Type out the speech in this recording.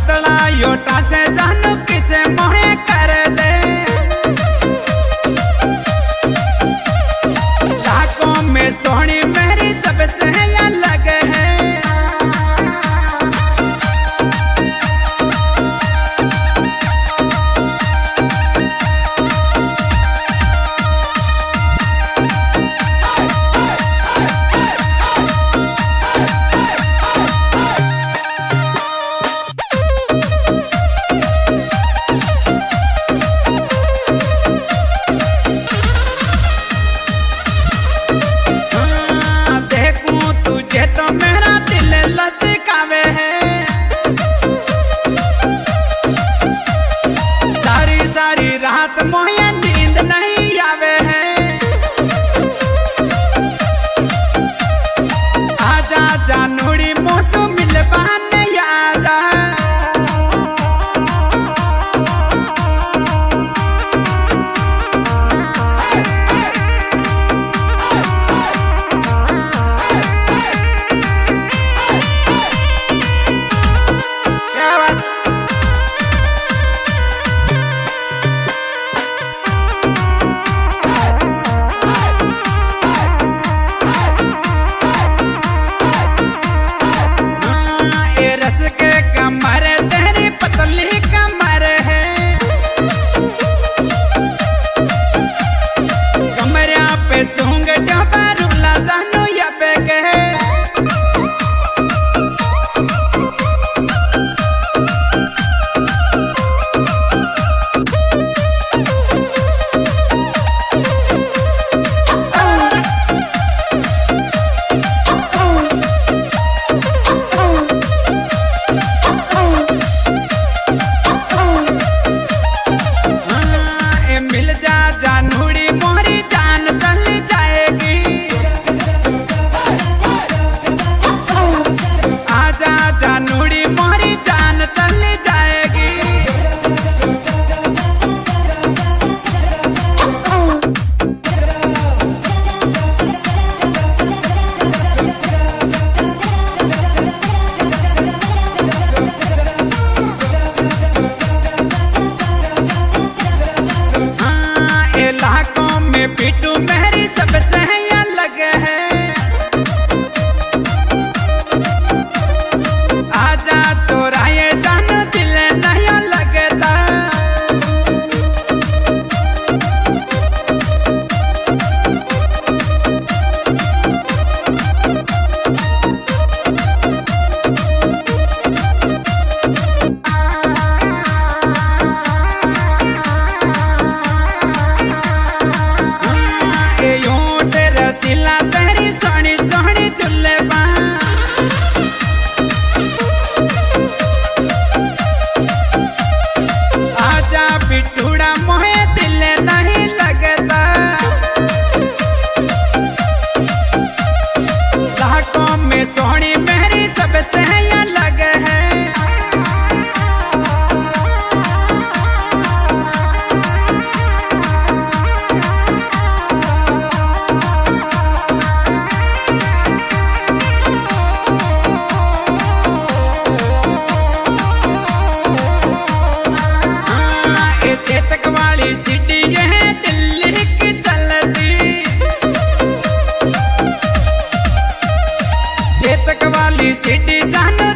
પાતળા યોટા ये सोहनी city city जाने